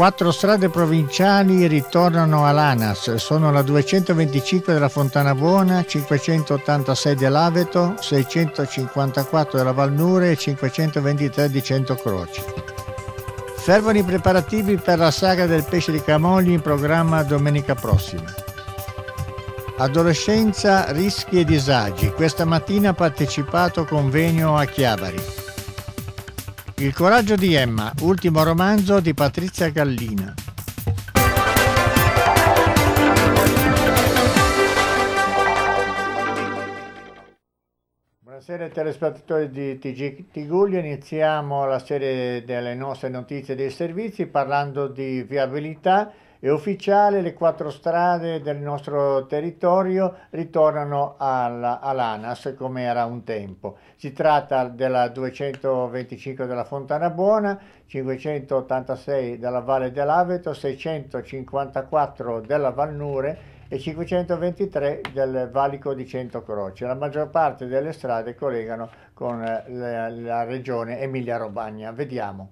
Quattro strade provinciali ritornano all'ANAS, sono la 225 della Fontana Buona, 586 dell'Aveto, 654 della Valnure e 523 di Cento Croci. Fervono i preparativi per la saga del pesce di Camogli in programma domenica prossima. Adolescenza, rischi e disagi. Questa mattina ha partecipato convegno a Chiavari. Il coraggio di Emma, ultimo romanzo di Patrizia Gallina. Buonasera telespettatori di TG Tiguglio, iniziamo la serie delle nostre notizie dei servizi parlando di viabilità è ufficiale, le quattro strade del nostro territorio ritornano alla, all'ANAS come era un tempo. Si tratta della 225 della Fontana Buona, 586 della Valle dell'Aveto, 654 della Valnure e 523 del Valico di Cento Croce. La maggior parte delle strade collegano con la, la regione Emilia-Romagna. Vediamo.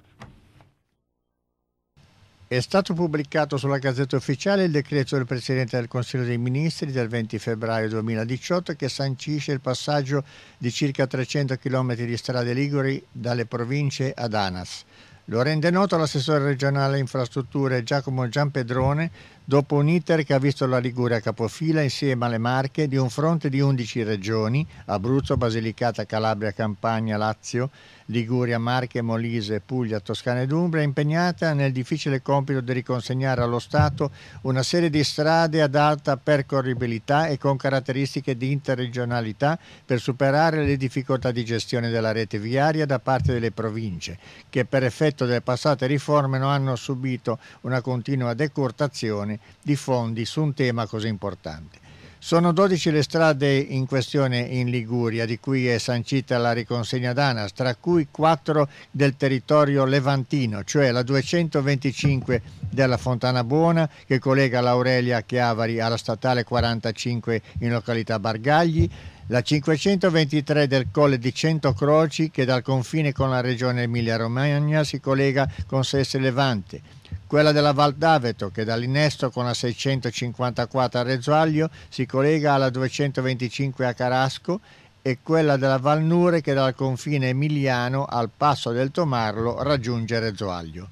È stato pubblicato sulla Gazzetta Ufficiale il decreto del Presidente del Consiglio dei Ministri del 20 febbraio 2018 che sancisce il passaggio di circa 300 km di strade liguri dalle province ad Anas. Lo rende noto l'assessore regionale infrastrutture Giacomo Giampedrone dopo un iter che ha visto la Liguria capofila insieme alle Marche di un fronte di 11 regioni, Abruzzo, Basilicata, Calabria, Campania, Lazio, Liguria, Marche, Molise, Puglia, Toscana ed Umbria, impegnata nel difficile compito di riconsegnare allo Stato una serie di strade ad alta percorribilità e con caratteristiche di interregionalità per superare le difficoltà di gestione della rete viaria da parte delle province, che per effetto delle passate riforme non hanno subito una continua decurtazione di fondi su un tema così importante. Sono 12 le strade in questione in Liguria, di cui è sancita la riconsegna d'ANAS, tra cui 4 del territorio levantino, cioè la 225 della Fontana Buona che collega l'Aurelia Chiavari alla statale 45 in località Bargagli, la 523 del Colle di Cento Croci che dal confine con la regione Emilia-Romagna si collega con Sesse Levante, quella della Val d'Aveto che dall'innesto con la 654 a Rezzuaglio si collega alla 225 a Carasco e quella della Val Nure che dal confine emiliano al passo del Tomarlo raggiunge Rezzuaglio.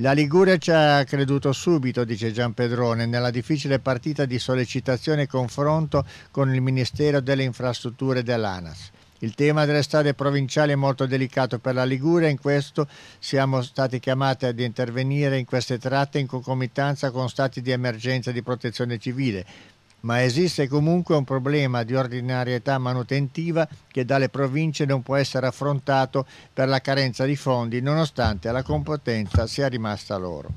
La Liguria ci ha creduto subito, dice Giampedrone, nella difficile partita di sollecitazione e confronto con il Ministero delle Infrastrutture dell'ANAS. Il tema delle strade provinciali è molto delicato per la Liguria, in questo siamo stati chiamati ad intervenire in queste tratte in concomitanza con stati di emergenza di protezione civile, ma esiste comunque un problema di ordinarietà manutentiva che dalle province non può essere affrontato per la carenza di fondi nonostante la competenza sia rimasta loro.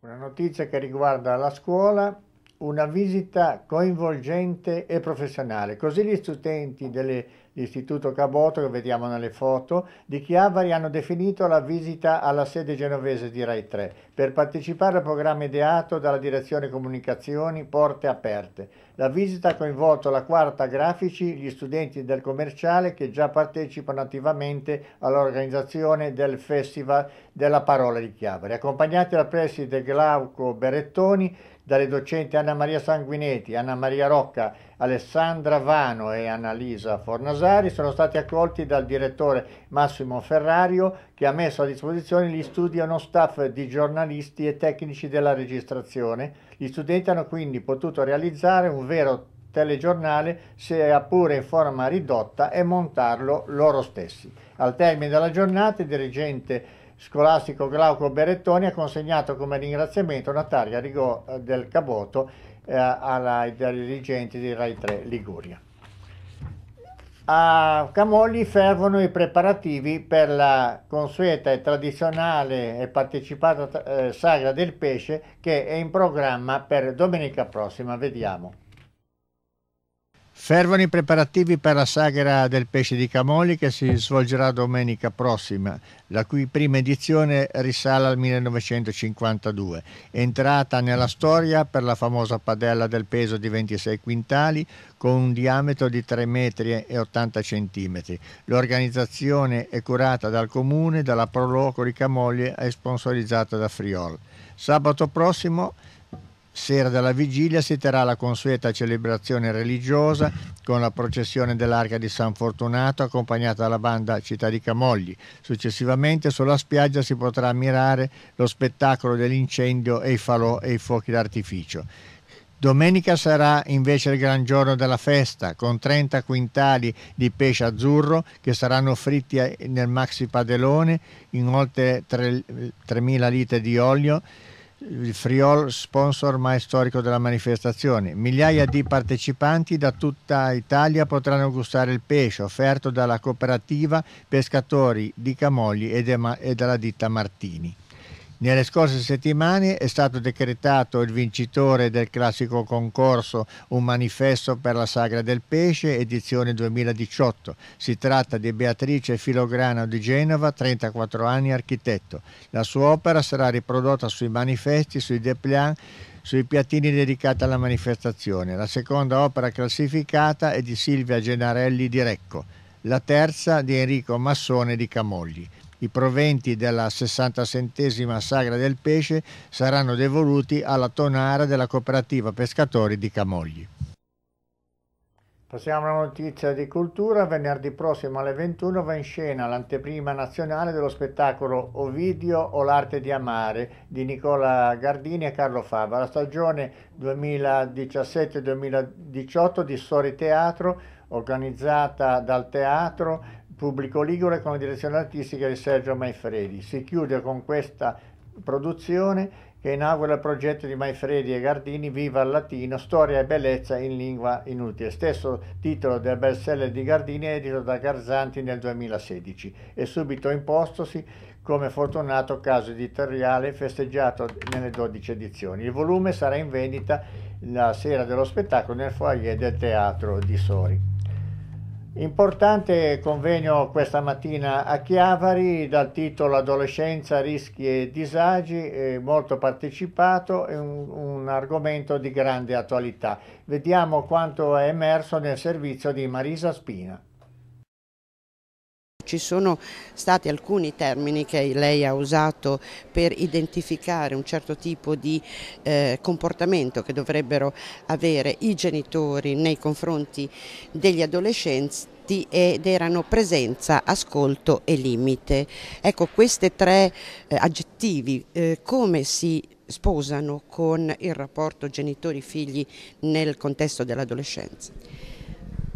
Una notizia che riguarda la scuola una visita coinvolgente e professionale. Così gli studenti dell'Istituto Caboto, che vediamo nelle foto, di Chiavari hanno definito la visita alla sede genovese di Rai 3 per partecipare al programma ideato dalla Direzione Comunicazioni Porte Aperte. La visita ha coinvolto la quarta grafici, gli studenti del commerciale che già partecipano attivamente all'organizzazione del Festival della Parola di Chiavari. Accompagnati dal preside Glauco Berettoni, dalle docenti Anna Maria Sanguinetti, Anna Maria Rocca, Alessandra Vano e Annalisa Fornasari sono stati accolti dal direttore Massimo Ferrario che ha messo a disposizione gli studi a uno staff di giornalisti e tecnici della registrazione. Gli studenti hanno quindi potuto realizzare un vero telegiornale, sia pure in forma ridotta, e montarlo loro stessi. Al termine della giornata il dirigente scolastico Glauco Berettoni ha consegnato come ringraziamento una targa eh, del Caboto eh, ai dirigenti di Rai 3 Liguria. A Camogli fervono i preparativi per la consueta e tradizionale e partecipata eh, sagra del pesce che è in programma per domenica prossima. Vediamo. Fervono i preparativi per la sagra del pesce di Camoli che si svolgerà domenica prossima, la cui prima edizione risale al 1952, entrata nella storia per la famosa padella del peso di 26 quintali con un diametro di 3 metri 80 centimetri. L'organizzazione è curata dal comune, dalla Proloco di Camoglie e sponsorizzata da Friol. Sabato prossimo Sera della vigilia si terrà la consueta celebrazione religiosa con la processione dell'Arca di San Fortunato accompagnata dalla banda Città di Camogli. Successivamente sulla spiaggia si potrà ammirare lo spettacolo dell'incendio e i falò e i fuochi d'artificio. Domenica sarà invece il gran giorno della festa con 30 quintali di pesce azzurro che saranno fritti nel maxi padellone in oltre 3.000 litri di olio il Friol sponsor mai storico della manifestazione. Migliaia di partecipanti da tutta Italia potranno gustare il pesce offerto dalla cooperativa Pescatori di Camogli e, dalla ditta Martini. Nelle scorse settimane è stato decretato il vincitore del classico concorso Un manifesto per la sagra del pesce, edizione 2018. Si tratta di Beatrice Filograno di Genova, 34 anni, architetto. La sua opera sarà riprodotta sui manifesti, sui dépliant, sui piattini dedicati alla manifestazione. La seconda opera classificata è di Silvia Gennarelli di Recco, la terza di Enrico Massone di Camogli. I proventi della 67esima sagra del pesce saranno devoluti alla tonara della cooperativa pescatori di Camogli. Passiamo alla notizia di cultura. Venerdì prossimo alle 21 va in scena l'anteprima nazionale dello spettacolo Ovidio o l'arte di amare di Nicola Gardini e Carlo Fava. La stagione 2017-2018 di Sori Teatro, organizzata dal teatro Pubblico Ligure con la direzione artistica di Sergio Maifredi. Si chiude con questa produzione che inaugura il progetto di Maifredi e Gardini Viva il Latino, storia e bellezza in lingua inutile, stesso titolo del bestseller di Gardini edito da Garzanti nel 2016 e subito impostosi come fortunato caso editoriale festeggiato nelle 12 edizioni. Il volume sarà in vendita la sera dello spettacolo nel foyer del teatro di Sori. Importante convegno questa mattina a Chiavari dal titolo Adolescenza, rischi e disagi, molto partecipato, è un, un, argomento di grande attualità. Vediamo quanto è emerso nel servizio di Marisa Spina. Ci sono stati alcuni termini che lei ha usato per identificare un certo tipo di eh, comportamento che dovrebbero avere i genitori nei confronti degli adolescenti ed erano presenza, ascolto e limite. Ecco, questi tre eh, aggettivi eh, come si sposano con il rapporto genitori-figli nel contesto dell'adolescenza?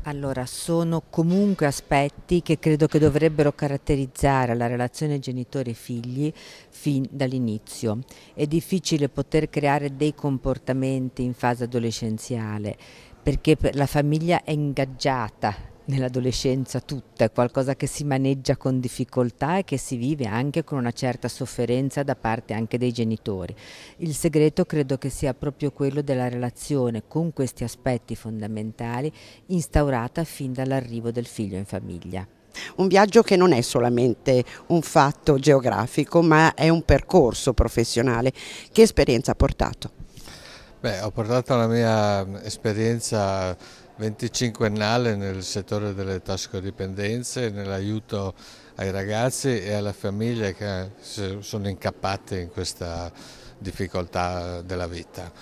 Allora, sono comunque aspetti che credo che dovrebbero caratterizzare la relazione genitori-figli fin dall'inizio. È difficile poter creare dei comportamenti in fase adolescenziale perché la famiglia è ingaggiata nell'adolescenza tutta, è qualcosa che si maneggia con difficoltà e che si vive anche con una certa sofferenza da parte anche dei genitori. Il segreto credo che sia proprio quello della relazione con questi aspetti fondamentali instaurata fin dall'arrivo del figlio in famiglia. Un viaggio che non è solamente un fatto geografico, ma è un percorso professionale. Che esperienza ha portato? Beh, ho portato la mia esperienza 25ennale nel settore delle tossicodipendenze, nell'aiuto ai ragazzi e alle famiglie che sono incappate in questa difficoltà della vita.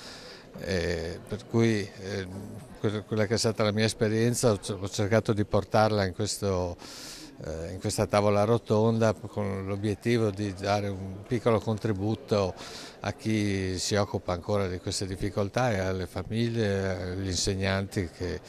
E per cui eh, quella che è stata la mia esperienza ho cercato di portarla in questo in questa tavola rotonda con l'obiettivo di dare un piccolo contributo a chi si occupa ancora di queste difficoltà e alle famiglie, agli insegnanti che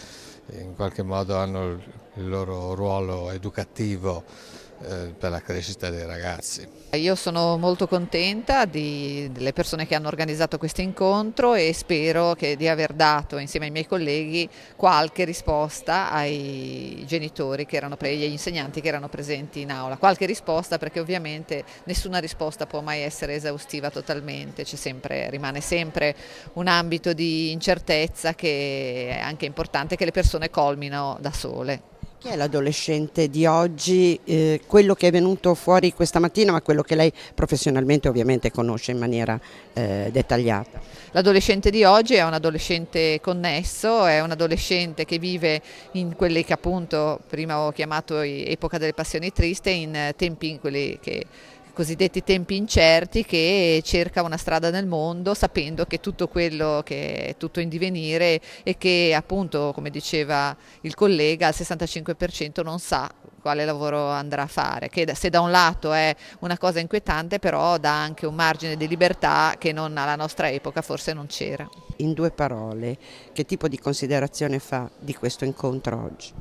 in qualche modo hanno il loro ruolo educativo eh, per la crescita dei ragazzi. Io sono molto contenta di, delle persone che hanno organizzato questo incontro e spero che, di aver dato insieme ai miei colleghi qualche risposta ai genitori erano, e agli insegnanti che erano presenti in aula. Qualche risposta perché ovviamente nessuna risposta può mai essere esaustiva totalmente, sempre, rimane sempre un ambito di incertezza che è anche importante che le persone colmino da sole. Chi è l'adolescente di oggi, eh, quello che è venuto fuori questa mattina ma quello che lei professionalmente ovviamente conosce in maniera eh, dettagliata? L'adolescente di oggi è un adolescente connesso, è un adolescente che vive in quelli che appunto prima ho chiamato epoca delle passioni triste, in tempi in quelli che cosiddetti tempi incerti che cerca una strada nel mondo sapendo che tutto quello che è tutto in divenire e che appunto come diceva il collega al 65% non sa quale lavoro andrà a fare, che se da un lato è una cosa inquietante però dà anche un margine di libertà che non alla nostra epoca forse non c'era. In due parole, che tipo di considerazione fa di questo incontro oggi?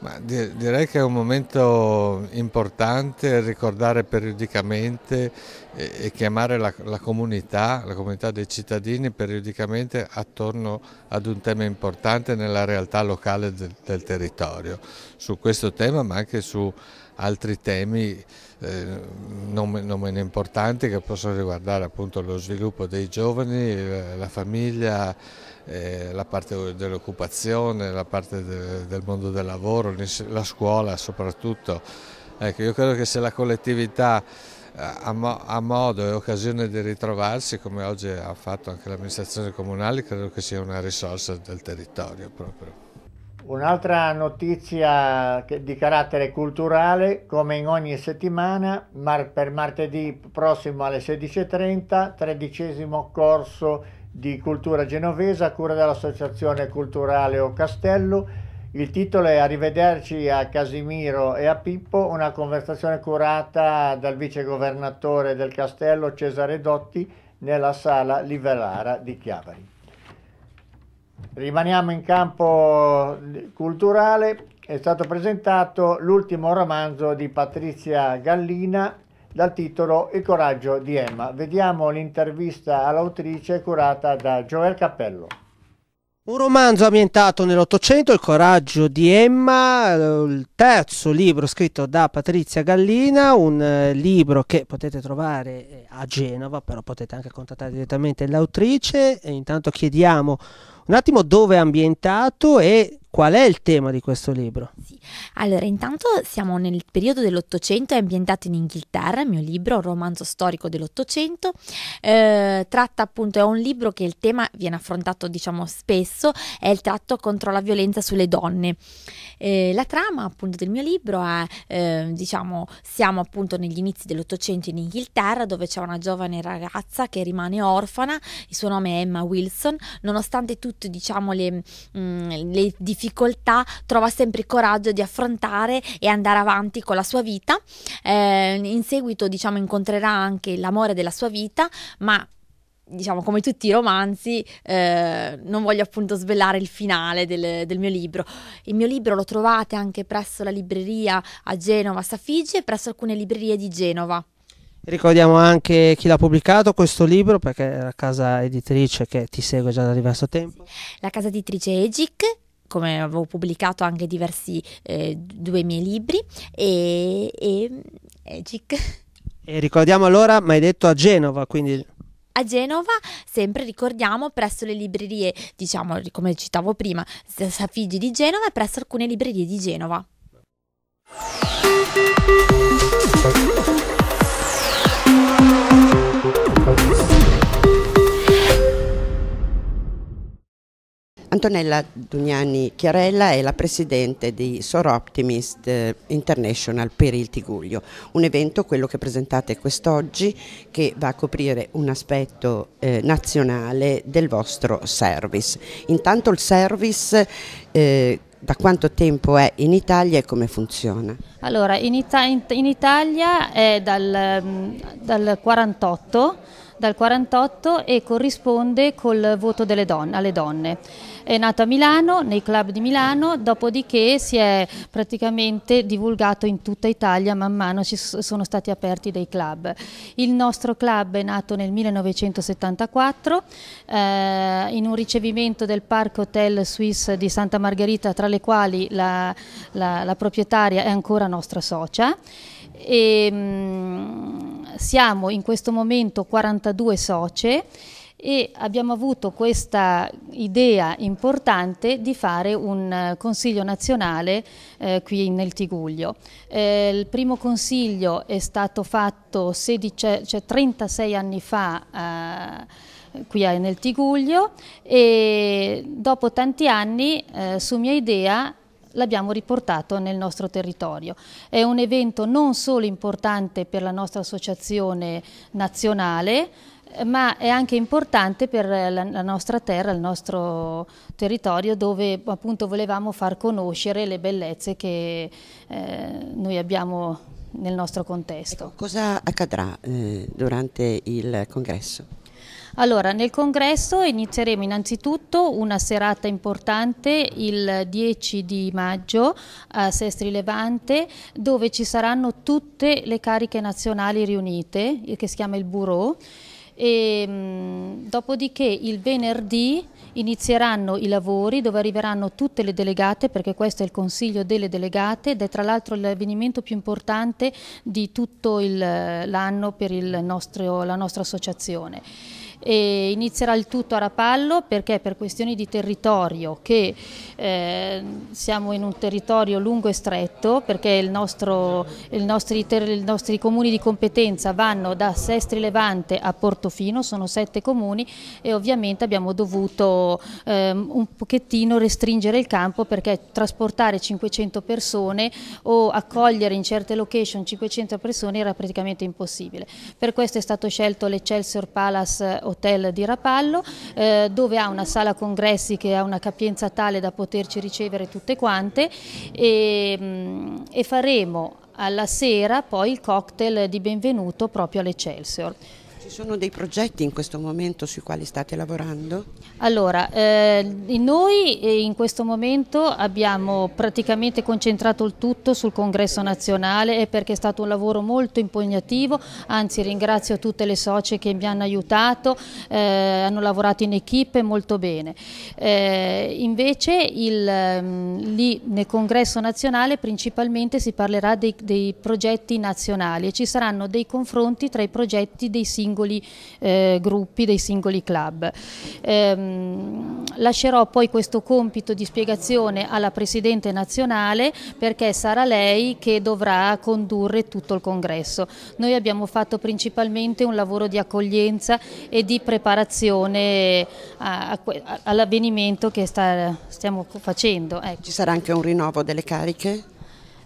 Ma direi che è un momento importante ricordare periodicamente e, chiamare la, la, comunità, la comunità dei cittadini periodicamente attorno ad un tema importante nella realtà locale del, del territorio, su questo tema ma anche su altri temi eh, non, non, meno importanti che possono riguardare appunto lo sviluppo dei giovani, eh, la famiglia, eh, la parte dell'occupazione, la parte de, del mondo del lavoro, la scuola soprattutto. Ecco, io credo che se la collettività eh, ha, mo, ha modo e occasione di ritrovarsi, come oggi ha fatto anche l'amministrazione comunale, credo che sia una risorsa del territorio proprio. Un'altra notizia di carattere culturale, come in ogni settimana, per martedì prossimo alle 16.30, tredicesimo corso di cultura genovese a cura dell'Associazione Culturale O Castello. Il titolo è Arrivederci a Casimiro e a Pippo, una conversazione curata dal vice governatore del Castello Cesare Dotti nella sala Livelara di Chiavari. Rimaniamo in campo culturale, è stato presentato l'ultimo romanzo di Patrizia Gallina dal titolo Il coraggio di Emma. Vediamo l'intervista all'autrice curata da Joel Cappello. Un romanzo ambientato nell'Ottocento, Il coraggio di Emma, il terzo libro scritto da Patrizia Gallina, un eh, libro che potete trovare eh, a Genova, però potete anche contattare direttamente l'autrice e intanto chiediamo un attimo dove è ambientato e Qual è il tema di questo libro? Sì. Allora, intanto siamo nel periodo dell'Ottocento, è ambientato in Inghilterra, il mio libro, un romanzo storico dell'Ottocento. Eh, tratta appunto, è un libro che il tema viene affrontato diciamo spesso, è il tratto contro la violenza sulle donne. Eh, la trama appunto del mio libro è, eh, diciamo, siamo appunto negli inizi dell'Ottocento in Inghilterra dove c'è una giovane ragazza che rimane orfana, il suo nome è Emma Wilson, nonostante tutte diciamo le, mh, mm, le difficoltà difficoltà trova sempre il coraggio di affrontare e andare avanti con la sua vita. Eh, in seguito, diciamo, incontrerà anche l'amore della sua vita, ma diciamo come tutti i romanzi, eh, non voglio appunto svelare il finale del, del, mio libro. Il mio libro lo trovate anche presso la libreria a Genova Safigi e presso alcune librerie di Genova. Ricordiamo anche chi l'ha pubblicato questo libro perché è la casa editrice che ti segue già da diverso tempo. La casa editrice Egic come avevo pubblicato anche diversi eh, due miei libri e, e Egic. E ricordiamo allora, ma hai detto a Genova, quindi a Genova, sempre ricordiamo, presso le librerie, diciamo, come citavo prima, Safigi di Genova e presso alcune librerie di Genova. Antonella Dugnani Chiarella è la presidente di Soro Optimist eh, International per il Tiguglio, un evento, quello che presentate quest'oggi, che va a coprire un aspetto eh, nazionale del vostro service. Intanto il service eh, da quanto tempo è in Italia e come funziona? Allora, in, Ita in Italia è dal, dal 48 dal 48 e corrisponde col voto donne, alle donne. È nato a Milano, nei club di Milano, dopodiché si è praticamente divulgato in tutta Italia, man mano ci sono stati aperti dei club. Il nostro club è nato nel 1974 eh, in un ricevimento del Park Hotel Swiss di Santa Margherita, tra le quali la, la, la proprietaria è ancora nostra socia e, mh, mm, siamo in questo momento 42 socie e abbiamo avuto questa idea importante di fare un eh, consiglio nazionale eh, qui nel Tiguglio. Eh, il primo consiglio è stato fatto 16, cioè 36 anni fa eh, qui nel Tiguglio e dopo tanti anni eh, su mia idea l'abbiamo riportato nel nostro territorio. È un evento non solo importante per la nostra associazione nazionale, ma è anche importante per la, la, nostra terra, il nostro territorio dove appunto volevamo far conoscere le bellezze che eh, noi abbiamo nel nostro contesto. Ecco, cosa accadrà eh, durante il congresso? Allora, nel congresso inizieremo innanzitutto una serata importante il 10 di maggio a Sestri Levante dove ci saranno tutte le cariche nazionali riunite, che si chiama il Bureau e, mh, dopodiché il venerdì inizieranno i lavori dove arriveranno tutte le delegate perché questo è il consiglio delle delegate ed è tra l'altro l'avvenimento più importante di tutto l'anno per nostro, la nostra associazione e inizierà il tutto a Rapallo perché per questioni di territorio che eh, siamo in un territorio lungo e stretto perché nostro, nostri, i nostri comuni di competenza vanno da Sestri Levante a Portofino, sono sette comuni e ovviamente abbiamo dovuto eh, un pochettino restringere il campo perché trasportare 500 persone o accogliere in certe location 500 persone era praticamente impossibile. Per questo è stato scelto l'Excelsior Palace Hotel di Rapallo eh, dove ha una sala congressi che ha una capienza tale da poterci ricevere tutte quante e, mh, mm, e faremo alla sera poi il cocktail di benvenuto proprio all'Excelsior. Ci sono dei progetti in questo momento sui quali state lavorando? Allora, eh, noi eh, in questo momento abbiamo praticamente concentrato il tutto sul congresso nazionale perché è stato un lavoro molto impegnativo, anzi ringrazio tutte le socie che mi hanno aiutato, eh, hanno lavorato in equipe molto bene. Eh, invece il, ehm, lì nel congresso nazionale principalmente si parlerà dei, dei progetti nazionali e ci saranno dei confronti tra i progetti dei singoli eh, gruppi, dei singoli club. Eh, Ehm, lascerò poi questo compito di spiegazione alla Presidente nazionale perché sarà lei che dovrà condurre tutto il congresso. Noi abbiamo fatto principalmente un lavoro di accoglienza e di preparazione all'avvenimento che sta, stiamo facendo. Ecco. Ci sarà anche un rinnovo delle cariche?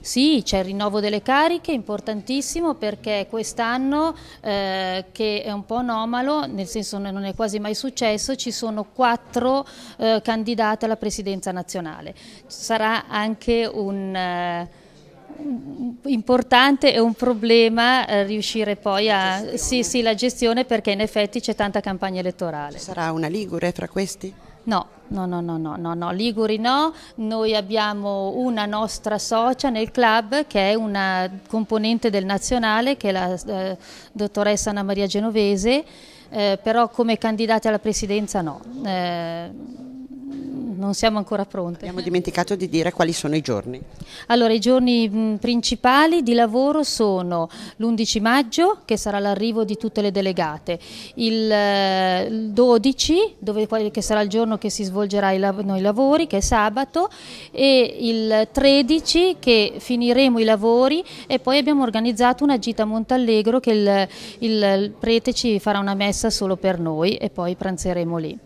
Sì, c'è il rinnovo delle cariche, importantissimo perché quest'anno, eh, che è un po' anomalo, nel senso non è quasi mai successo, ci sono quattro eh, candidate alla presidenza nazionale. Sarà anche un... Eh, importante e un problema eh, riuscire poi a sì, sì, la gestione perché in effetti c'è tanta campagna elettorale. Sarà una Ligure fra questi? No, no, no, no, no, no, no, Liguri no, noi abbiamo una nostra socia nel club che è una componente del nazionale che è la eh, dottoressa Anna Maria Genovese, eh, però come candidata alla presidenza no. Eh, non siamo ancora pronte. Abbiamo dimenticato di dire quali sono i giorni. Allora, i giorni principali di lavoro sono l'11 maggio, che sarà l'arrivo di tutte le delegate, il, eh, il 12, dove, che sarà il giorno che si svolgeranno i lavori, che è sabato, e il 13 che finiremo i lavori e poi abbiamo organizzato una gita a Montallegro che il, il prete ci farà una messa solo per noi e poi pranzeremo lì.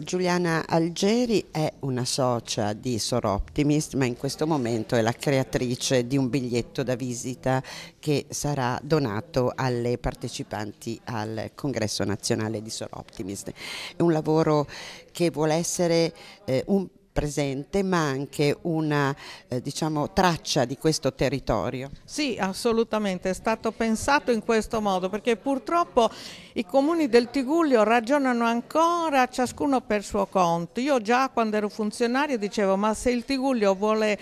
Giuliana Algeri è una socia di Soroptimist, ma in questo momento è la creatrice di un biglietto da visita che sarà donato alle partecipanti al congresso nazionale di Soroptimist. È un lavoro che vuole essere eh, un presente ma anche una eh, diciamo, traccia di questo territorio. Sì, assolutamente, è stato pensato in questo modo perché purtroppo i comuni del Tigullio ragionano ancora ciascuno per suo conto. Io già quando ero funzionario dicevo ma se il Tigullio vuole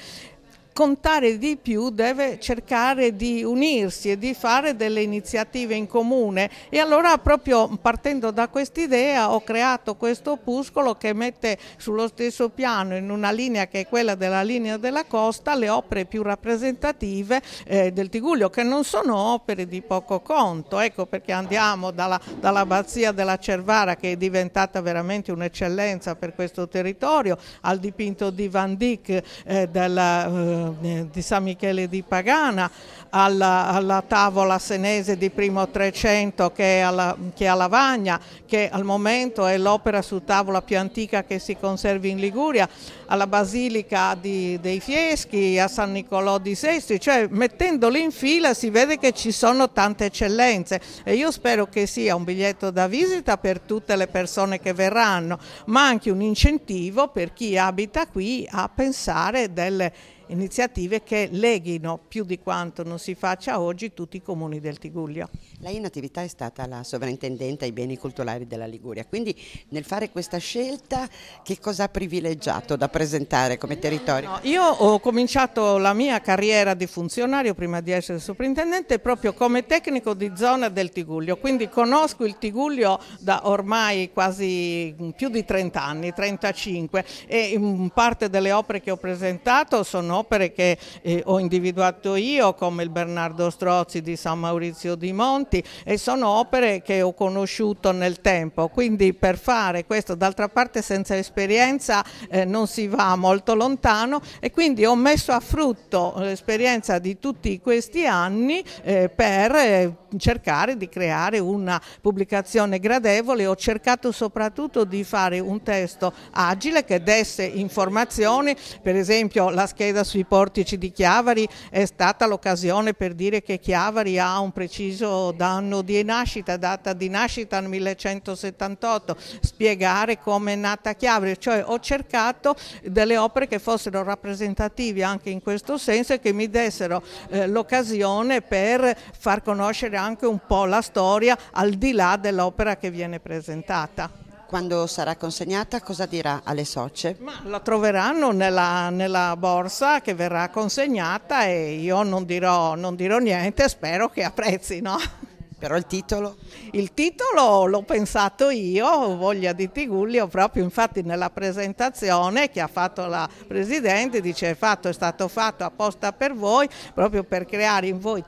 contare di più deve cercare di unirsi e di fare delle iniziative in comune. E allora proprio partendo da quest'idea ho creato questo opuscolo che mette sullo stesso piano in una linea che è quella della linea della costa le opere più rappresentative eh, del Tigullio che non sono opere di poco conto, ecco perché andiamo dalla, dall'abbazia della Cervara che è diventata veramente un'eccellenza per questo territorio al dipinto di Van Dyck eh, della eh, eh, di San Michele di Pagana, alla, alla tavola senese di primo 300 che è, alla, che è a Lavagna, che al momento è l'opera su tavola più antica che si conservi in Liguria, alla Basilica di, dei Fieschi, a San Nicolò di Sestri, cioè mettendoli in fila si vede che ci sono tante eccellenze. E io spero che sia un biglietto da visita per tutte le persone che verranno, ma anche un incentivo per chi abita qui a pensare delle iniziative che leghino più di quanto non si faccia oggi tutti i comuni del Tigullio. Lei in attività è stata la sovrintendente ai beni culturali della Liguria, quindi nel fare questa scelta che cosa ha privilegiato da presentare come territorio? No, io ho cominciato la mia carriera di funzionario prima di essere sovrintendente proprio come tecnico di zona del Tigullio, quindi conosco il Tigullio da ormai quasi più di 30 anni, 35 e parte delle opere che ho presentato sono opere che eh, ho individuato io come il Bernardo Strozzi di San Maurizio di Monti e sono opere che ho conosciuto nel tempo, quindi per fare questo d'altra parte senza esperienza eh, non si va molto lontano e quindi ho messo a frutto l'esperienza di tutti questi anni eh, per eh, cercare di creare una pubblicazione gradevole, ho cercato soprattutto di fare un testo agile che desse informazioni, per esempio la scheda sui portici di Chiavari è stata l'occasione per dire che Chiavari ha un preciso danno di nascita, data di nascita nel 1178, spiegare come è nata Chiavari, cioè ho cercato delle opere che fossero rappresentative anche in questo senso e che mi dessero eh, l'occasione per far conoscere anche un po' la storia al di là dell'opera che viene presentata. Quando sarà consegnata cosa dirà alle socie? Ma la troveranno nella, nella, borsa che verrà consegnata e io non dirò, non dirò niente, spero che apprezzino. Però il titolo? Il titolo l'ho pensato io, Voglia di Tigullio, proprio infatti nella presentazione che ha fatto la Presidente, dice fatto, è stato fatto apposta per voi, proprio per creare in voi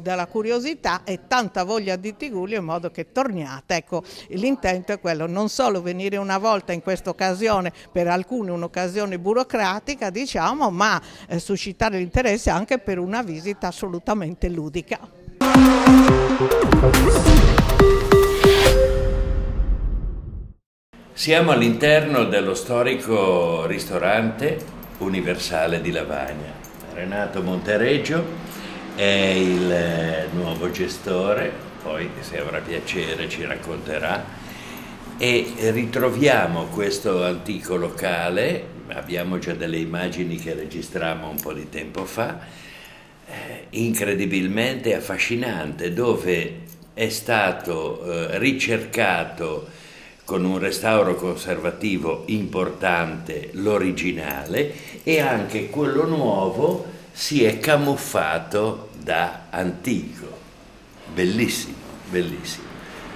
della curiosità e tanta voglia di Tigullio in modo che torniate. Ecco, l'intento è quello, non solo venire una volta in questa occasione, per alcuni un'occasione burocratica diciamo, ma eh, suscitare l'interesse anche per una visita assolutamente ludica. Siamo all'interno dello storico ristorante universale di Lavagna. Renato Montereggio è il eh, nuovo gestore, poi se avrà piacere ci racconterà, e ritroviamo questo antico locale, abbiamo già delle immagini che registrammo un po' di tempo fa, incredibilmente affascinante dove è stato eh, ricercato con un restauro conservativo importante l'originale e anche quello nuovo si è camuffato da antico. Bellissimo, bellissimo.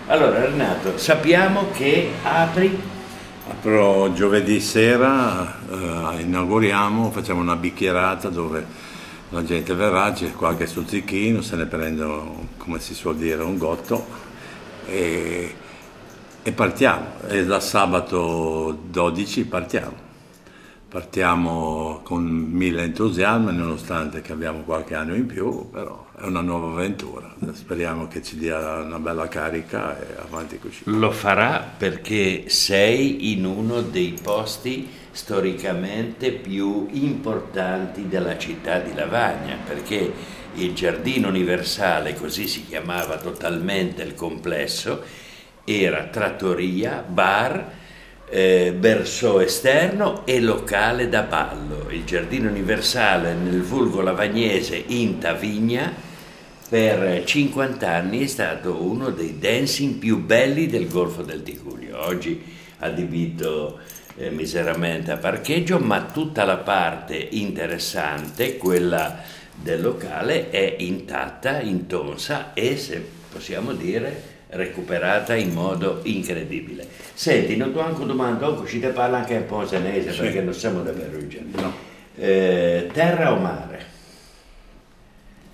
Allora Renato, sappiamo che apri Apro giovedì sera, eh, inauguriamo, facciamo una bicchierata dove la gente verrà, c'è qualche stuzzichino, se ne prende, come si suol dire, un gotto e, e partiamo. E da sabato 12 partiamo. Partiamo con mille entusiasmi, nonostante che abbiamo qualche anno in più, però è una nuova avventura. Speriamo che ci dia una bella carica e avanti così. Lo farà perché sei in uno dei posti storicamente più importanti della città di Lavagna, perché il Giardino Universale, così si chiamava totalmente il complesso, era trattoria, bar, eh, berceau esterno e locale da ballo. Il Giardino Universale nel vulgo lavagnese in Tavigna per 50 anni è stato uno dei dancing più belli del Golfo del Tigullio. Oggi adibito eh, miseramente a parcheggio, ma tutta la parte interessante, quella del locale, è intatta, intonsa e se possiamo dire recuperata in modo incredibile. Senti, non ti ho anche domandato, ci te parla anche un po' senese sì. perché non siamo davvero in no. eh, terra o mare?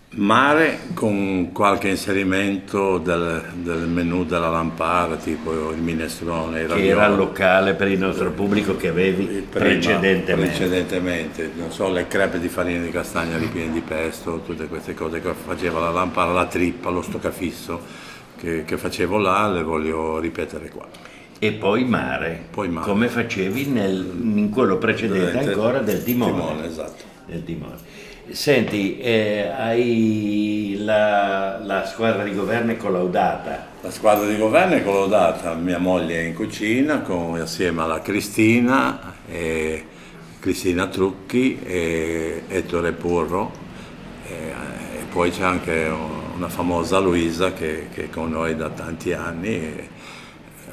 Mare con qualche inserimento del, del menù della lampara, tipo il minestrone. Il che era locale per il nostro pubblico che avevi Prima, precedentemente. Precedentemente, non so, le crepe di farina di castagna ripiene di pesto, tutte queste cose che faceva la lampara, la trippa, lo stoccafisso che, che facevo là le voglio ripetere qua. E poi mare, poi mare. come facevi nel, in quello precedente ancora del timone. timone esatto. Del timone. Senti, eh, hai la, la, squadra di governo è collaudata? La squadra di governo è collaudata, mia moglie è in cucina con, assieme alla Cristina, e Cristina Trucchi e Ettore Purro e, e poi c'è anche una famosa Luisa che, che, è con noi da tanti anni,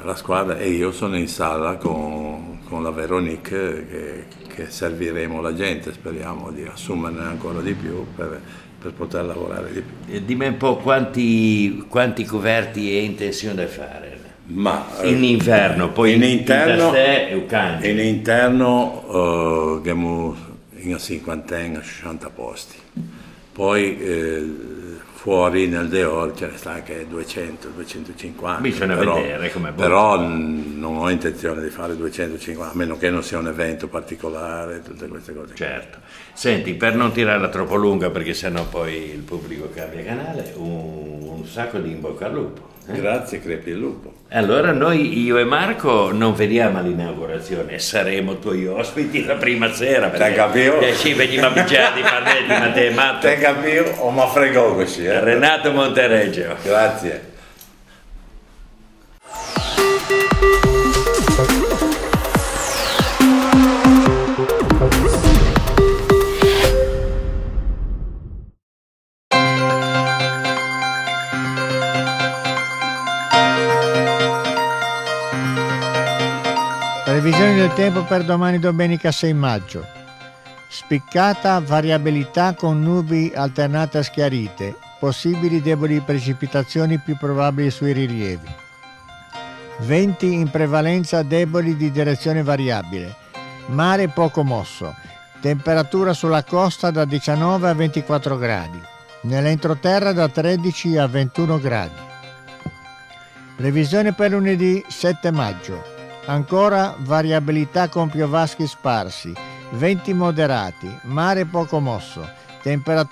la squadra e io sono in sala con, con la Veronique che, che, serviremo la gente, speriamo di assumerne ancora di più per, per poter lavorare di più. Dimmi un po' quanti, quanti coperti hai intenzione di fare? Ma, in inverno, poi in interno, in, in interno uh, abbiamo una cinquantina, 60 posti. Poi eh, fuori nel Deor ce ne sta anche 200, 250. Bisogna però, vedere come Però non ho intenzione di fare 250, a meno che non sia un evento particolare, tutte queste cose. Certo. Senti, per non tirarla troppo lunga, perché sennò poi il pubblico cambia canale, un, un sacco di in bocca al lupo. Eh? Grazie, crepi il lupo. Allora noi, io e Marco, non veniamo all'inaugurazione, saremo tuoi ospiti la prima sera. Te capivo? Eh, ci veniamo a mangiare di parletti, ma te matto. Te capivo o mi fregò così? Eh? Renato Montereggio. Grazie. Tempo per domani domenica 6 maggio. Spiccata variabilità con nubi alternate a schiarite, possibili deboli precipitazioni più probabili sui rilievi. Venti in prevalenza deboli di direzione variabile. Mare poco mosso. Temperatura sulla costa da 19 a 24 gradi. Nell'entroterra da 13 a 21 gradi. Previsione per lunedì 7 maggio. Ancora variabilità con piovaschi sparsi, venti moderati, mare poco mosso, temperatura